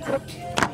그렇게.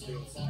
強さ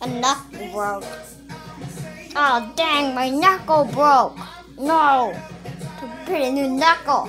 a broke. Oh dang, my knuckle broke. No, to put a new knuckle.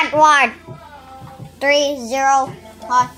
And one, three, zero, one.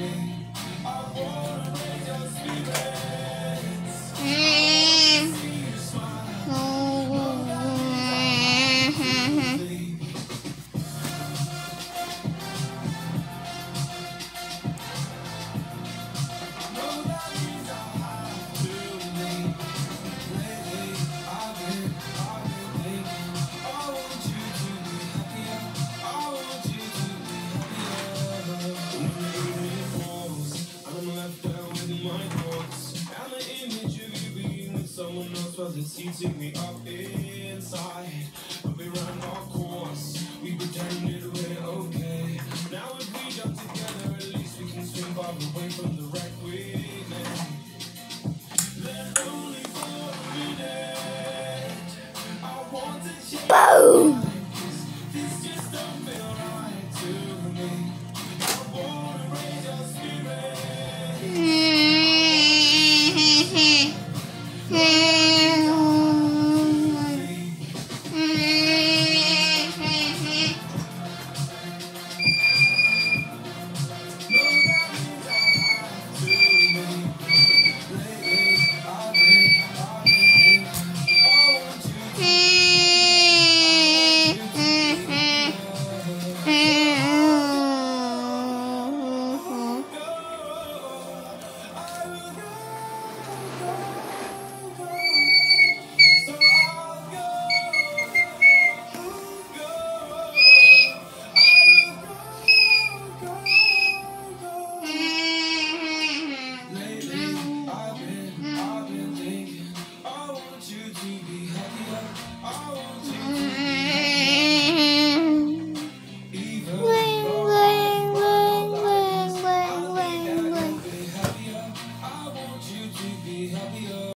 Yeah.